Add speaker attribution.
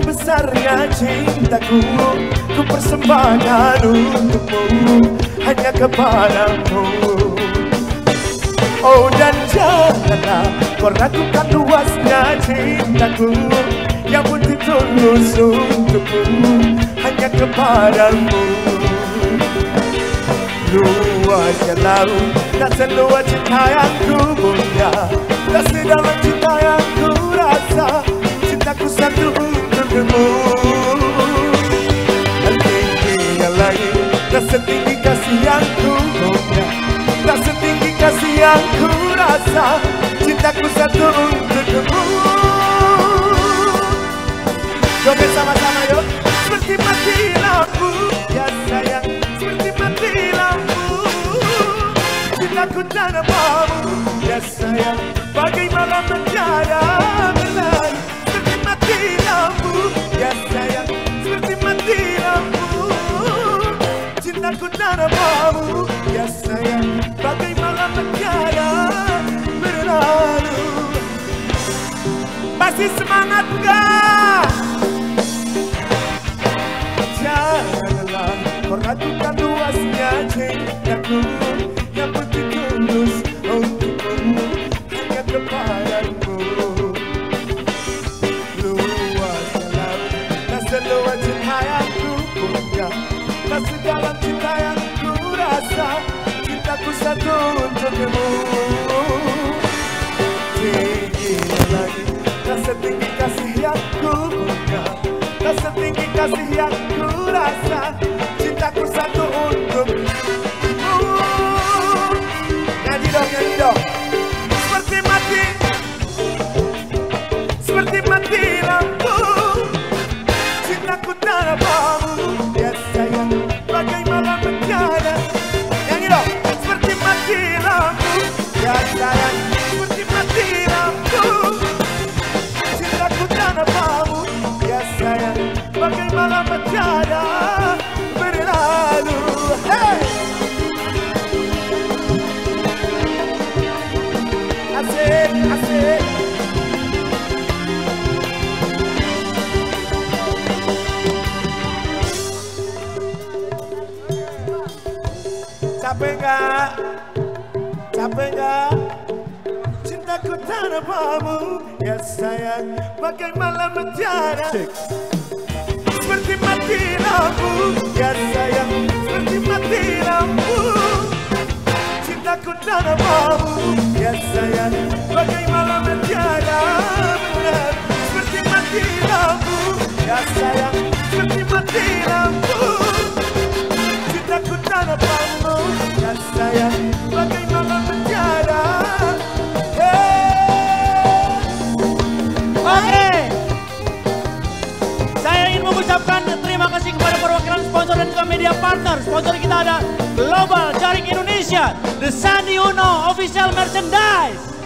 Speaker 1: besarnya cintaku? Ku persembahkan untukmu Hanya kepadamu. Oh dan janganlah kau ragukan luasnya cintaku. Yang putih tulus untukmu Hanya kepadamu. Luasnya laut Tak seluas cinta yang Tak setinggi kasih yang ku Tak setinggi kasih yang ku rasa Cintaku satu untukmu. Joget sama-sama yuk. Seperti mati lampu. Ya sayang. Seperti mati lampu. Cintaku tanamamu Ya sayang. Bagai malam menjara Berlari Seperti mati lampu Masih semangat gak? Janganlah kau ragukan luasnya cintaku Yang putih tulus untukmu Hanya kepadamu Luasnya laut Tak seluas cinta yang ku punya Tak sedalam cinta yang ku rasa. Cintaku satu untukmu setinggi kasih yang ku rasa Cintaku satu untukmu Nyanyi dong, nyanyi dong. Seperti mati. Seperti mati lampu Capek gak? Capek gak? Cintaku tanamamu Ya sayang Bagai malam menjara. Seperti mati lampu. Ya sayang Seperti mati lampu. Cintaku tanamamu Ya sayang Bagai malam menjara
Speaker 2: dan juga media partner. Sponsor kita ada Global Jaring Indonesia, The Sandi Uno Official Merchandise.